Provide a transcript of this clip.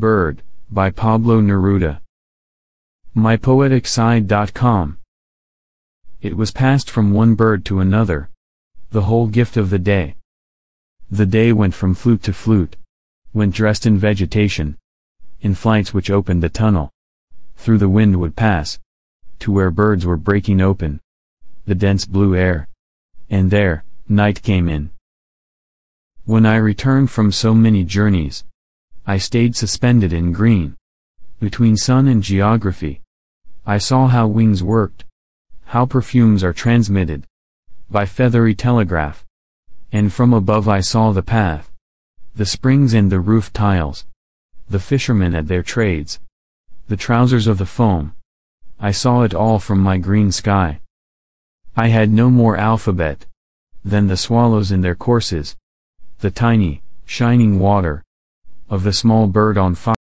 Bird, by Pablo Neruda. MyPoeticSide.com. It was passed from one bird to another. The whole gift of the day. The day went from flute to flute. Went dressed in vegetation. In flights which opened the tunnel. Through the wind would pass. To where birds were breaking open. The dense blue air. And there, night came in. When I returned from so many journeys, I stayed suspended in green. Between sun and geography. I saw how wings worked. How perfumes are transmitted. By feathery telegraph. And from above I saw the path. The springs and the roof tiles. The fishermen at their trades. The trousers of the foam. I saw it all from my green sky. I had no more alphabet. Than the swallows in their courses. The tiny, shining water. Of the small bird on fire.